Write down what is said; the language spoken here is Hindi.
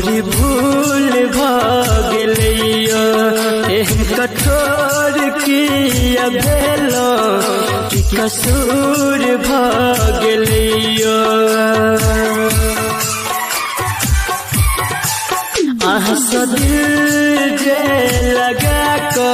तोरी भूल भैया कठोर किया भेलो कि कसूर भगलियो अहस दिल जे लगा को